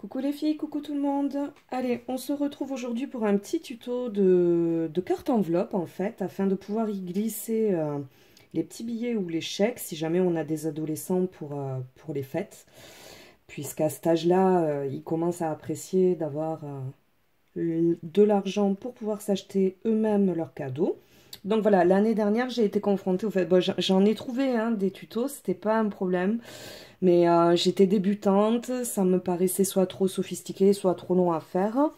Coucou les filles, coucou tout le monde Allez, on se retrouve aujourd'hui pour un petit tuto de, carte enveloppe en fait, afin de pouvoir y glisser euh, les petits billets ou les chèques si jamais on a des adolescents pour, euh, pour les fêtes. Puisqu'à cet âge-là, euh, ils commencent à apprécier d'avoir de l'argent pour pouvoir s'acheter eux-mêmes leurs cadeaux. Donc voilà, l'année dernière, j'ai été confrontée au fait, j'en ai trouvé des tutos, c'était pas un problème. Mais euh, j'étais débutante, ça me paraissait soit trop sophistiqué, soit trop long à faire.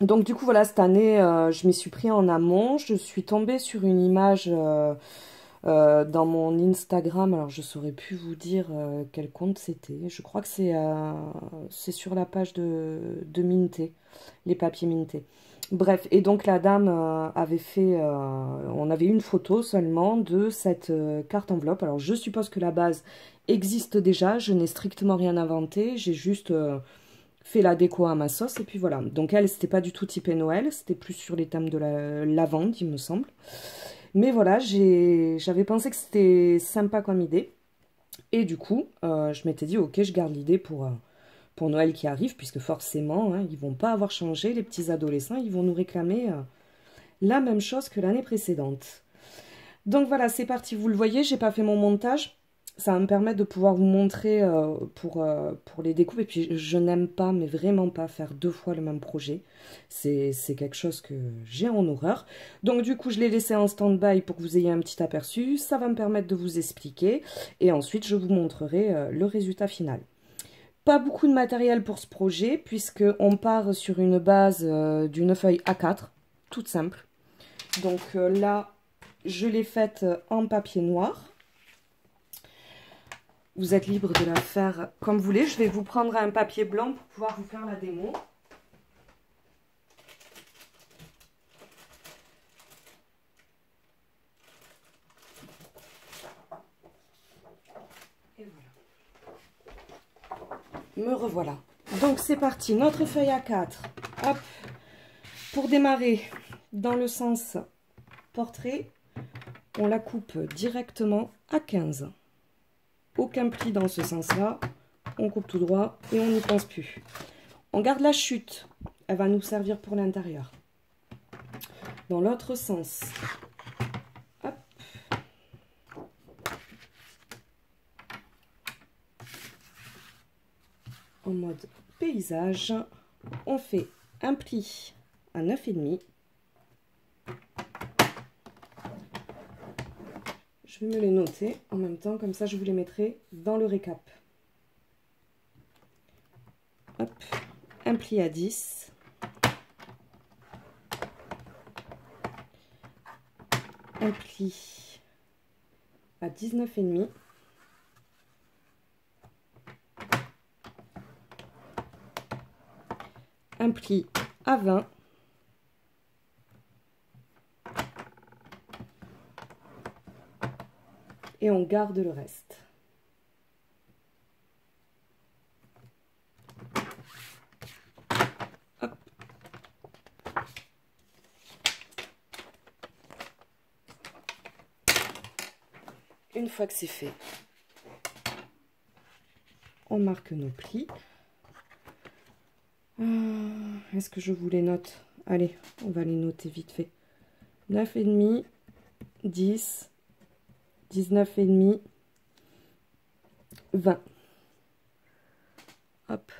Donc du coup, voilà, cette année, euh, je m'y suis pris en amont. Je suis tombée sur une image euh, dans mon Instagram. Alors, je saurais plus vous dire quel compte c'était. Je crois que c'est sur la page de Minté, les papiers Minté. Bref, et donc la dame avait fait, on avait une photo seulement de cette carte enveloppe. Alors je suppose que la base existe déjà, je n'ai strictement rien inventé, j'ai juste euh, fait la déco à ma sauce, et puis voilà. Donc elle, c'était pas du tout typé Noël, c'était plus sur les thèmes de la lavande, il me semble. Mais voilà, j'avais pensé que c'était sympa comme idée, et du coup, euh, je m'étais dit, ok, je garde l'idée pour, euh, pour Noël qui arrive, puisque forcément, hein, ils vont pas avoir changé, les petits adolescents, ils vont nous réclamer la même chose que l'année précédente. Donc voilà, c'est parti, vous le voyez, j'ai pas fait mon montage, ça va me permettre de pouvoir vous montrer euh, pour, euh, pour les découpes. Et puis, je n'aime pas, mais vraiment pas, faire deux fois le même projet. C'est quelque chose que j'ai en horreur. Donc, du coup, je l'ai laissé en stand-by pour que vous ayez un petit aperçu. Ça va me permettre de vous expliquer. Et ensuite, je vous montrerai euh, le résultat final. Pas beaucoup de matériel pour ce projet, puisqu'on part sur une base d'une feuille A4, toute simple. Donc là, je l'ai faite en papier noir. Vous êtes libre de la faire comme vous voulez. Je vais vous prendre un papier blanc pour pouvoir vous faire la démo. Me revoilà. Donc c'est parti, notre feuille à 4. Hop. Pour démarrer dans le sens portrait, on la coupe directement à 15 aucun pli dans ce sens-là. On coupe tout droit et on n'y pense plus. On garde la chute. Elle va nous servir pour l'intérieur. Dans l'autre sens. En mode paysage, on fait un pli à 9,5 Je vais me les noter en même temps, comme ça je vous les mettrai dans le récap. Un pli à 10. Un pli à 19,5. Un pli à 20. et on garde le reste. Une fois que c'est fait, on marque nos plis. Est-ce que je vous les note? Allez, on va les noter vite fait. 9,5, 10, 19 et demi 20 hop.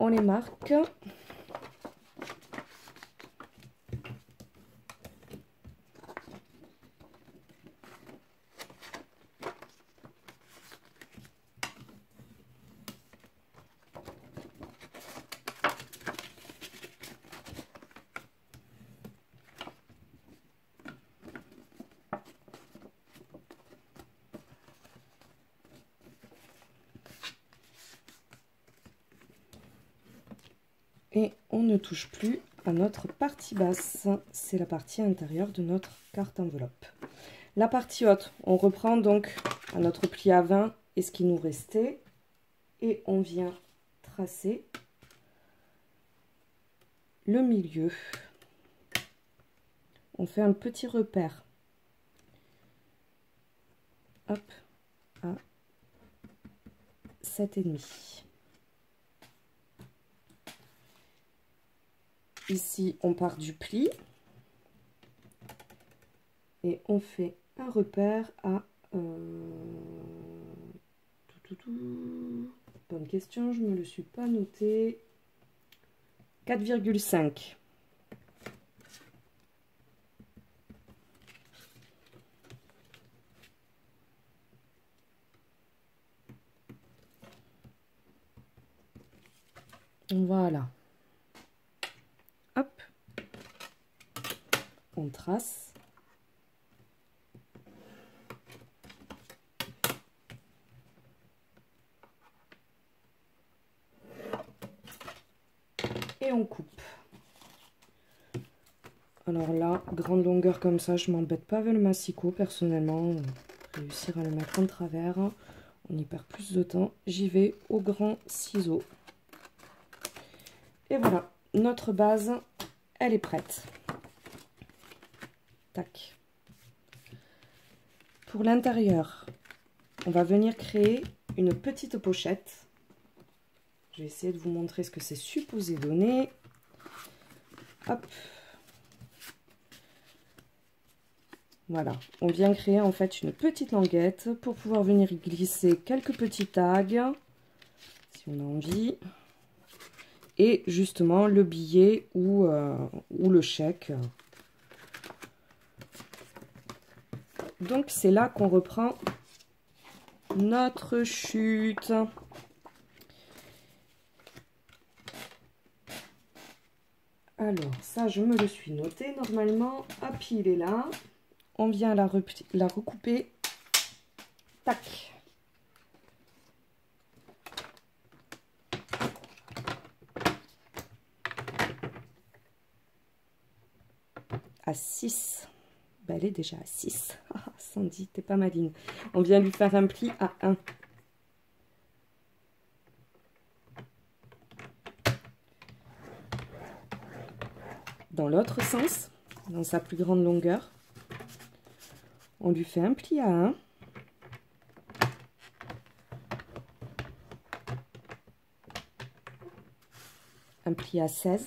On les marque et on ne touche plus à notre partie basse. C'est la partie intérieure de notre carte enveloppe. La partie haute, on reprend donc à notre pli à 20 et ce qui nous restait et on vient tracer le milieu. On fait un petit repère. Hop, à 7,5. Ici, on part du pli. Et on fait un repère à... Euh, Bonne question, je ne me le suis pas noté. 4,5. Voilà. Hop. On trace. Et on coupe. Alors là, grande longueur comme ça, je m'embête pas avec le massicot personnellement. Réussir à le mettre en travers, on y perd plus de temps. J'y vais au grand ciseau. Et voilà, notre base, elle est prête. Pour l'intérieur, on va venir créer une petite pochette. Je vais essayer de vous montrer ce que c'est supposé donner. Hop. Voilà, on vient créer en fait une petite languette pour pouvoir venir glisser quelques petits tags, si on a envie et justement le billet ou, euh, ou le chèque. Donc c'est là qu'on reprend notre chute. Alors, ça, je me le suis noté. Normalement, hop, il est là. On vient la, la recouper. Tac. à 6. Elle est déjà à 6. Ah, Sandy, t'es pas maline. On vient lui faire un pli à 1. Dans l'autre sens, dans sa plus grande longueur, on lui fait un pli à 1. Un pli à 16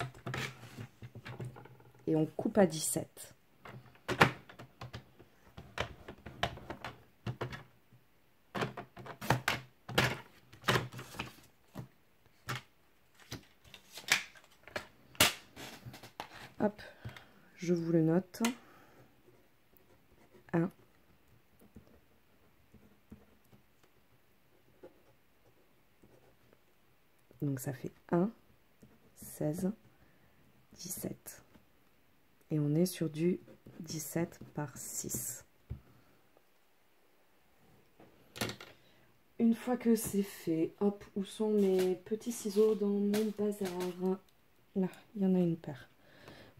et on coupe à 17. Hop, je vous le note. 1. Donc ça fait 1, 16, 17 et on est sur du 17 par 6. Une fois que c'est fait, hop, où sont mes petits ciseaux dans mon bazar? Là, il y en a une paire.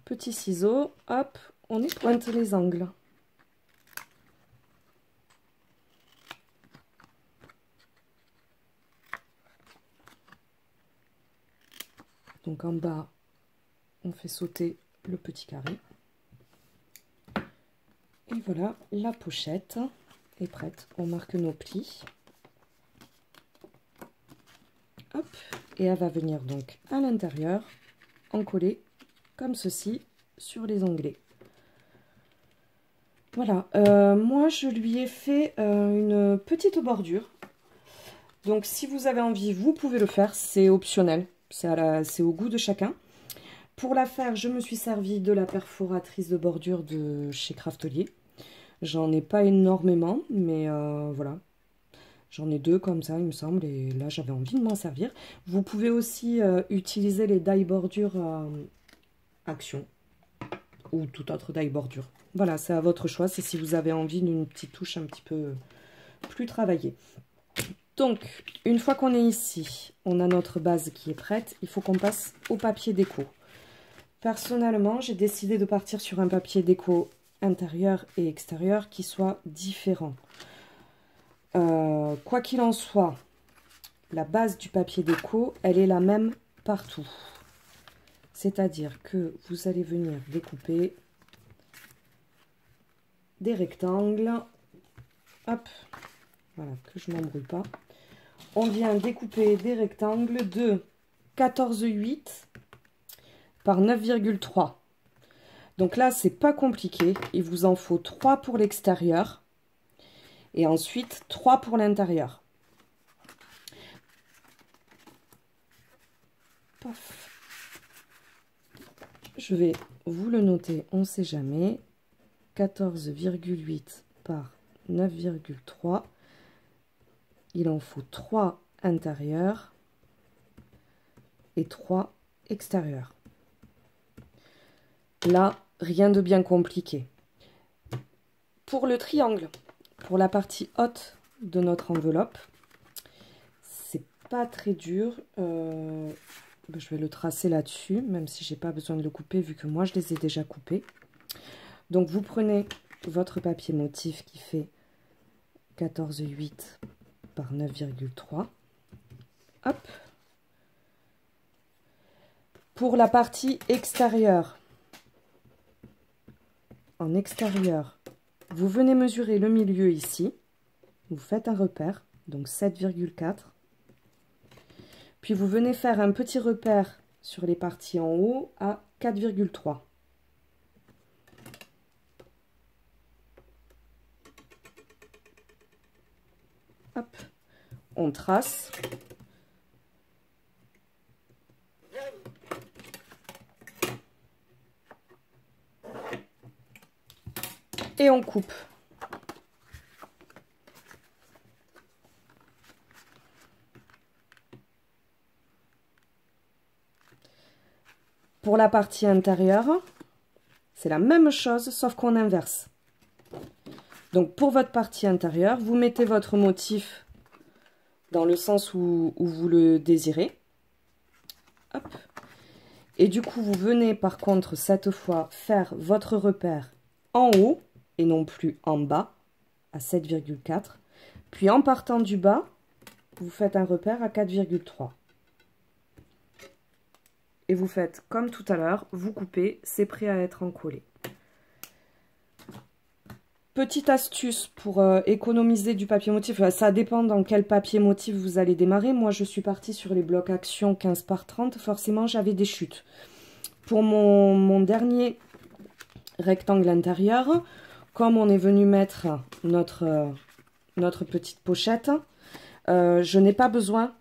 Petits ciseaux, hop, on y pointe les angles. Donc en bas, on fait sauter le petit carré. Et voilà, la pochette est prête. On marque nos plis. Hop, et elle va venir donc à l'intérieur en coller comme ceci sur les onglets. Voilà, euh, moi je lui ai fait euh, une petite bordure. Donc si vous avez envie, vous pouvez le faire, c'est optionnel, c'est au goût de chacun. Pour la faire, je me suis servi de la perforatrice de bordure de chez Craftelier. J'en ai pas énormément, mais euh, voilà. J'en ai deux comme ça, il me semble, et là j'avais envie de m'en servir. Vous pouvez aussi utiliser les die bordure euh, Action ou tout autre die bordure. Voilà, c'est à votre choix, c'est si vous avez envie d'une petite touche un petit peu plus travaillée. Donc, une fois qu'on est ici, on a notre base qui est prête. Il faut qu'on passe au papier déco. Personnellement, j'ai décidé de partir sur un papier déco intérieur et extérieur qui soit différent. Euh, quoi qu'il en soit, la base du papier déco, elle est la même partout. C'est-à-dire que vous allez venir découper des rectangles. Hop, voilà, que je ne m'embrouille pas. on vient découper des rectangles de 14,8 par 9,3. Donc là, c'est pas compliqué. Il vous en faut 3 pour l'extérieur et ensuite 3 pour l'intérieur. Je vais vous le noter, on ne sait jamais. 14,8 par 9,3. Il en faut 3 intérieurs et 3 extérieurs. Là, rien de bien compliqué. Pour le triangle, pour la partie haute de notre enveloppe, c'est pas très dur. Euh, je vais le tracer là-dessus, même si j'ai pas besoin de le couper, vu que moi je les ai déjà coupés. Donc vous prenez votre papier motif qui fait 14,8 par 9,3. Hop. Pour la partie extérieure, en extérieur, vous venez mesurer le milieu ici. Vous faites un repère, donc 7,4. Puis vous venez faire un petit repère sur les parties en haut à 4,3. Hop, on trace. Et on coupe. Pour la partie intérieure, c'est la même chose, sauf qu'on inverse. Donc pour votre partie intérieure, vous mettez votre motif dans le sens où, vous le désirez. Et du coup, vous venez par contre cette fois faire votre repère en haut et non plus en bas à 7,4. Puis en partant du bas, vous faites un repère à 4,3 et vous faites comme tout à l'heure, vous coupez, c'est prêt à être encollé. Petite astuce pour euh, économiser du papier motif, ça dépend dans quel papier motif vous allez démarrer. Moi, je suis partie sur les blocs action 15 par 30, forcément, j'avais des chutes. Pour mon, dernier rectangle intérieur, comme on est venu mettre notre, euh, notre petite pochette, euh, je n'ai pas besoin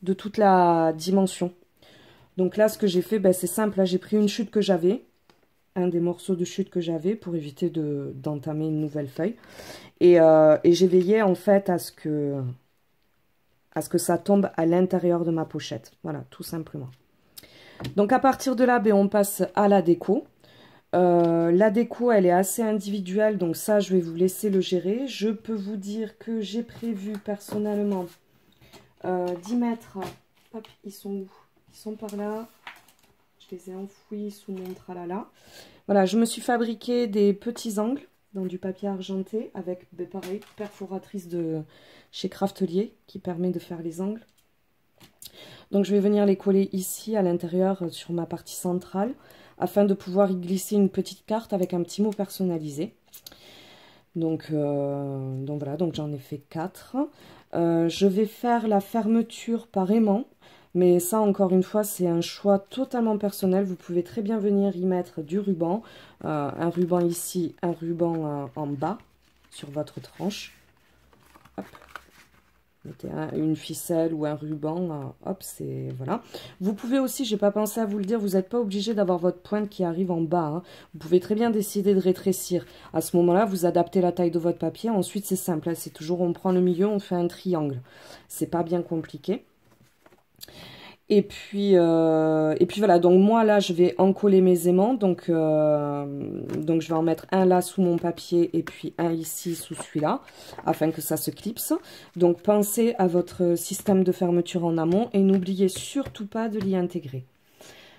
de toute la dimension. Donc là, ce que j'ai fait, ben, c'est simple. J'ai pris une chute que j'avais, un des morceaux de chute que j'avais pour éviter d'entamer une nouvelle feuille. Euh, et, j'ai veillé en fait à ce que à ce que ça tombe à l'intérieur de ma pochette. Voilà, tout simplement. Donc à partir de là, ben, on passe à la déco. Euh, la déco, elle est assez individuelle, donc ça, je vais vous laisser le gérer. Je peux vous dire que j'ai prévu personnellement euh, 10 mètres. Hop, ils sont où? Ils sont par là. Je les ai enfouis sous mon tralala. Voilà, je me suis fabriqué des petits angles dans du papier argenté avec, ben, pareil, perforatrice de chez Craftelier qui permet de faire les angles. Donc je vais venir les coller ici à l'intérieur euh, sur ma partie centrale afin de pouvoir y glisser une petite carte avec un petit mot personnalisé. Donc, euh, donc voilà, donc j'en ai fait 4. Euh, je vais faire la fermeture par aimant. Mais ça, encore une fois, c'est un choix totalement personnel. Vous pouvez très bien venir y mettre du ruban. Euh, un ruban ici, un ruban euh, en bas sur votre tranche. Hop. Mettez une ficelle ou un ruban, euh, hop, c'est... Voilà. Vous pouvez aussi, j'ai pas pensé à vous le dire, vous n'êtes pas obligé d'avoir votre pointe qui arrive en bas. Hein. Vous pouvez très bien décider de rétrécir. À ce moment-là, vous adaptez la taille de votre papier. Ensuite, c'est simple. C'est toujours, on prend le milieu, on fait un triangle. C'est pas bien compliqué. Et puis, euh, et puis voilà, donc moi là je vais encoller mes aimants, donc, euh, donc je vais en mettre un là sous mon papier et puis un ici sous celui-là, afin que ça se clipse. Donc pensez à votre système de fermeture en amont et n'oubliez surtout pas de l'y intégrer.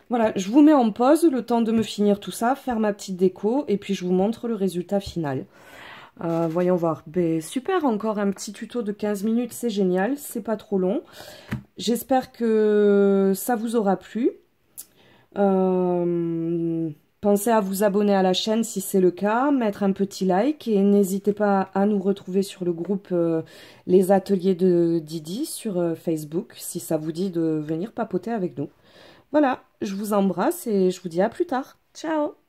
Voilà, je vous mets en pause le temps de me finir tout ça, faire ma petite déco et puis je vous montre le résultat final. Euh, voyons voir. Super, encore un petit tuto de 15 minutes, c'est génial, c'est pas trop long. J'espère que ça vous aura plu. Euh, Pensez à vous abonner à la chaîne si c'est le cas, mettre un petit like et n'hésitez pas à nous retrouver sur le groupe euh, Les Ateliers de Didi sur Facebook si ça vous dit de venir papoter avec nous. Voilà, je vous embrasse et je vous dis à plus tard. Ciao